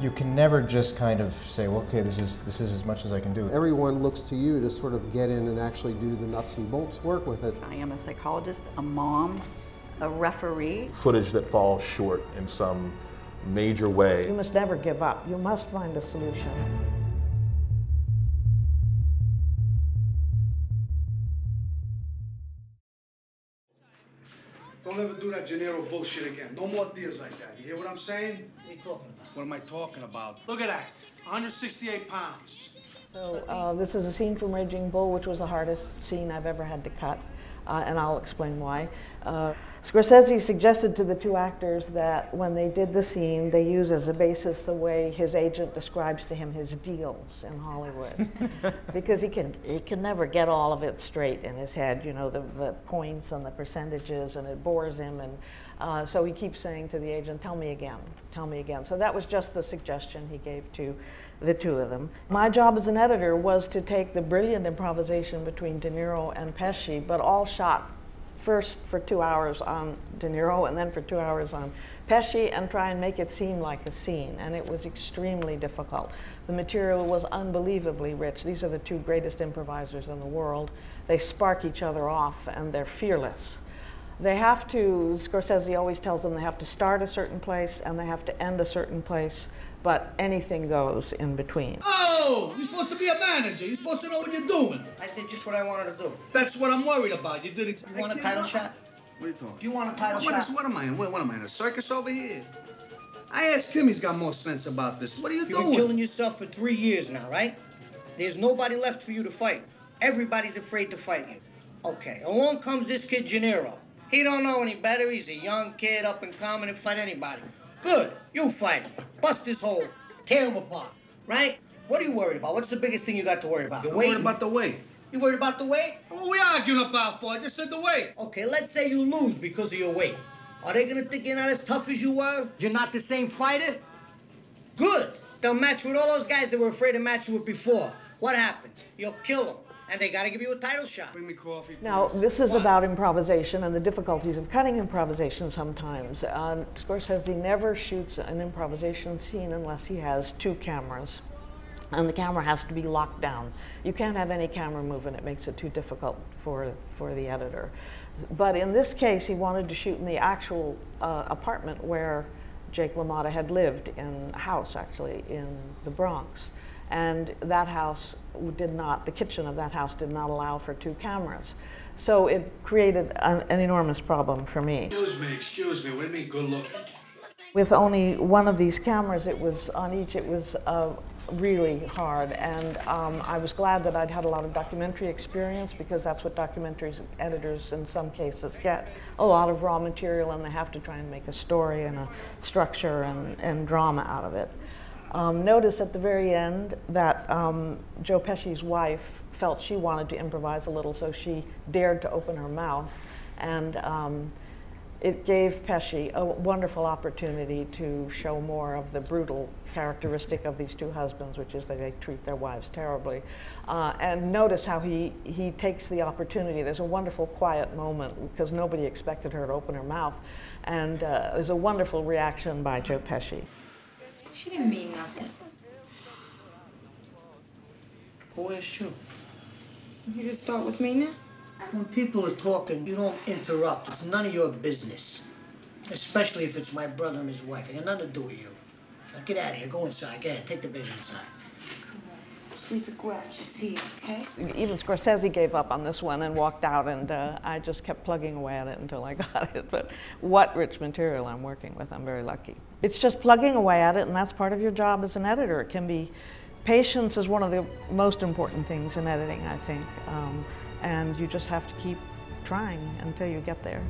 you can never just kind of say, well, okay, this is, this is as much as I can do. Everyone looks to you to sort of get in and actually do the nuts and bolts work with it. I am a psychologist, a mom, a referee. Footage that falls short in some major way. You must never give up. You must find a solution. Don't ever do that Janiro bullshit again. No more deals like that. You hear what I'm saying? What are you talking about? What am I talking about? Look at that. 168 pounds. So uh, this is a scene from Raging Bull, which was the hardest scene I've ever had to cut, uh, and I'll explain why. Uh, Scorsese suggested to the two actors that when they did the scene, they use as a basis the way his agent describes to him his deals in Hollywood, because he can he can never get all of it straight in his head, you know, the, the points and the percentages, and it bores him, and uh, so he keeps saying to the agent, "Tell me again, tell me again." So that was just the suggestion he gave to the two of them. My job as an editor was to take the brilliant improvisation between De Niro and Pesci, but all shot first for two hours on De Niro and then for two hours on Pesci and try and make it seem like a scene. And it was extremely difficult. The material was unbelievably rich. These are the two greatest improvisers in the world. They spark each other off and they're fearless. They have to, Scorsese always tells them they have to start a certain place and they have to end a certain place, but anything goes in between. Oh, you're supposed to be a manager. You're supposed to know what you're doing. I did just what I wanted to do. That's what I'm worried about. You did it. You want a title shot? What are you talking? Do you want a title What, is, shot? what am I in? What, what am I in a circus over here? I asked him. He's got more sense about this. What are you doing? You've doing? been killing yourself for three years now, right? There's nobody left for you to fight. Everybody's afraid to fight you. Okay, along comes this kid Janiro. He don't know any better. He's a young kid, up and coming, and fight anybody. Good, you fight him. Bust his hole. Tear him apart, right? What are you worried about? What's the biggest thing you got to worry about? I'm The weight? worried about the weight. You worried about the weight? What are we arguing about for? I just said the weight. Okay, let's say you lose because of your weight. Are they gonna think you're not as tough as you were? You're not the same fighter? Good. They'll match you with all those guys that were afraid to match you with before. What happens? You'll kill them, and they gotta give you a title shot. Bring me coffee. Now, this is What? about improvisation and the difficulties of cutting improvisation sometimes. Uh, Scorsese never shoots an improvisation scene unless he has two cameras. And the camera has to be locked down. You can't have any camera moving, it makes it too difficult for, for the editor. But in this case, he wanted to shoot in the actual uh, apartment where Jake LaMotta had lived in a house, actually, in the Bronx. And that house did not, the kitchen of that house did not allow for two cameras. So it created an, an enormous problem for me. Excuse me, excuse me. What do you mean good looking? With only one of these cameras, it was on each, it was uh, really hard. And um, I was glad that I'd had a lot of documentary experience because that's what documentaries editors in some cases get a lot of raw material and they have to try and make a story and a structure and, and drama out of it. Um, notice at the very end that um, Joe Pesci's wife felt she wanted to improvise a little, so she dared to open her mouth. And um, it gave Pesci a wonderful opportunity to show more of the brutal characteristic of these two husbands, which is that they treat their wives terribly. Uh, and notice how he, he takes the opportunity. There's a wonderful quiet moment because nobody expected her to open her mouth. And uh, there's a wonderful reaction by Joe Pesci. She didn't mean nothing. Who is you? You just start with me now? When people are talking, you don't interrupt. It's none of your business. Especially if it's my brother and his wife. It got nothing to do with you. Now get out of here. Go inside. Get ahead. Take the baby inside. Here, okay? Even Scorsese gave up on this one and walked out, and uh, I just kept plugging away at it until I got it. But what rich material I'm working with, I'm very lucky. It's just plugging away at it, and that's part of your job as an editor. It can be, patience is one of the most important things in editing, I think. Um, and you just have to keep trying until you get there.